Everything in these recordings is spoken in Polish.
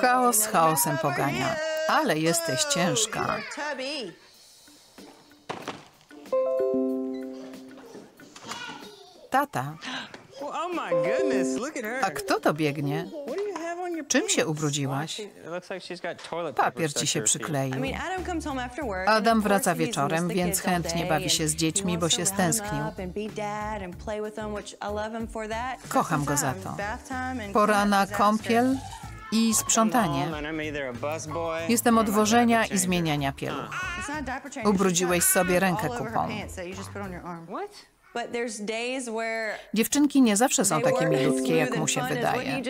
Chaos chaosem pogania, ale jesteś ciężka. Tata. A kto to biegnie? Czym się ubrudziłaś? Papier ci się przykleił. Adam wraca wieczorem, więc chętnie bawi się z dziećmi, bo się stęsknił. Kocham go za to. Pora na kąpiel i sprzątanie. Jestem od wożenia i zmieniania pieluch. Ubrudziłeś sobie rękę kupą. Dziewczynki nie zawsze są takie milutkie, jak mu się wydaje.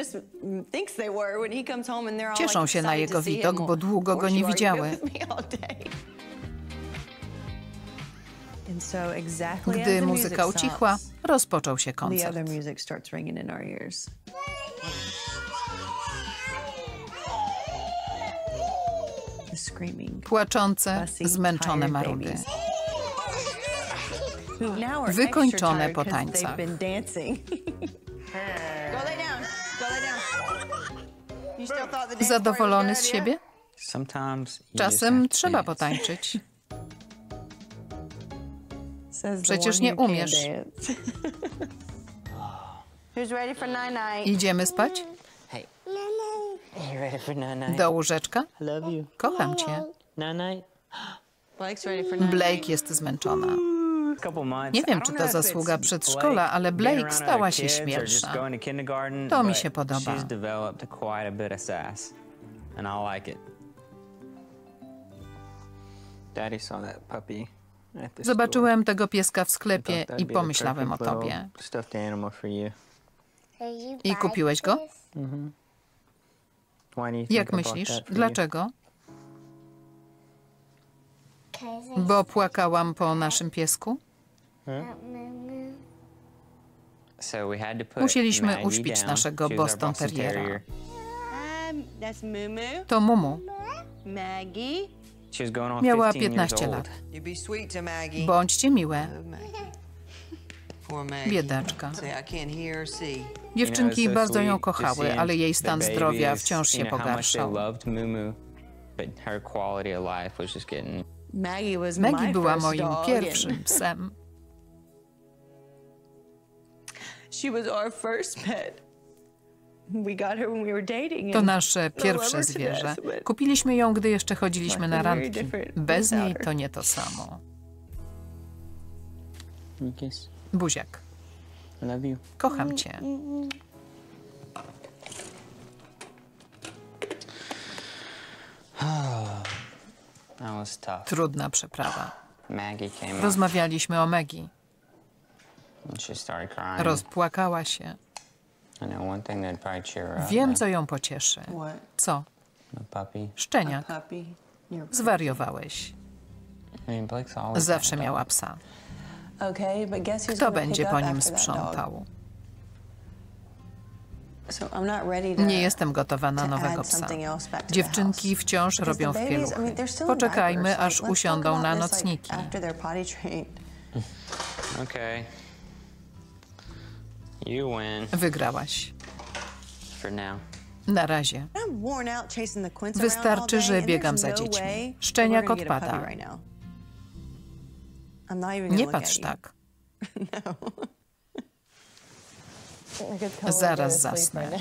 Cieszą się na jego widok, bo długo go nie widziały. Gdy muzyka ucichła, rozpoczął się koncert. Płaczące, zmęczone marudy wykończone po tańcach. Zadowolony z siebie? Czasem trzeba potańczyć. Przecież nie umiesz. Idziemy spać? Do łóżeczka? Kocham cię. Blake jest zmęczona. Nie wiem, czy to zasługa przedszkola, ale Blake stała się śmielsza. To mi się podoba. Zobaczyłem tego pieska w sklepie i pomyślałem o tobie. I kupiłeś go? Jak myślisz? Dlaczego? bo płakałam po naszym piesku. Musieliśmy uśpić naszego Boston Terriera. To Mumu. Miała 15 lat. Bądźcie miłe. Biedaczka. Dziewczynki bardzo ją kochały, ale jej stan zdrowia wciąż się pogarszał. Maggie była moim pierwszym psem. To nasze pierwsze zwierzę. Kupiliśmy ją, gdy jeszcze chodziliśmy na randki. Bez niej to nie to samo. Buziak. Kocham cię. Trudna przeprawa. Rozmawialiśmy o Maggie. Rozpłakała się. Wiem, co ją pocieszy. Co? Szczeniak. Zwariowałeś. Zawsze miała psa. Kto będzie po nim sprzątał? Nie jestem gotowa na nowego psa. Dziewczynki wciąż robią wpieluchy. Poczekajmy, aż usiądą na nocniki. Wygrałaś. Na razie. Wystarczy, że biegam za dziećmi. Szczeniak odpada. Nie patrz tak. Zaraz zasnę.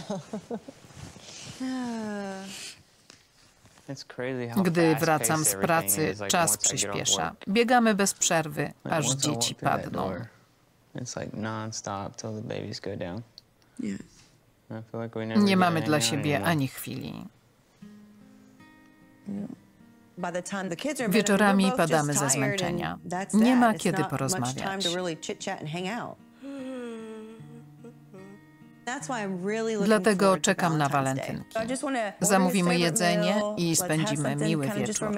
Gdy wracam z pracy, czas przyspiesza. Biegamy bez przerwy, aż dzieci padną. Nie mamy dla siebie ani chwili. Wieczorami padamy ze zmęczenia. Nie ma kiedy porozmawiać. Dlatego czekam na walentynki. Zamówimy jedzenie i spędzimy miły wieczór.